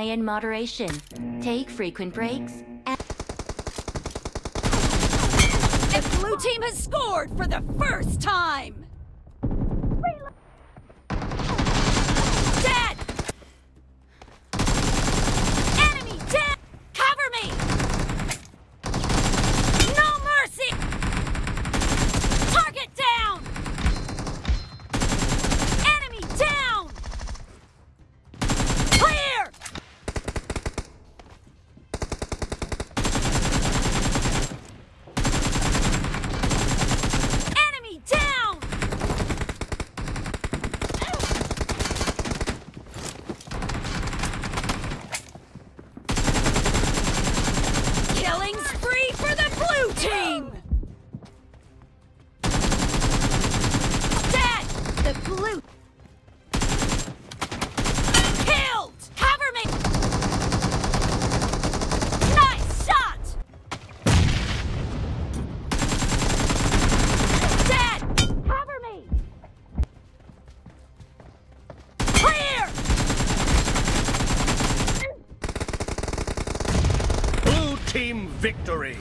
in moderation. Take frequent breaks. And The blue team has scored for the first time! Victory!